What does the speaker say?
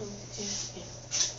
中间点。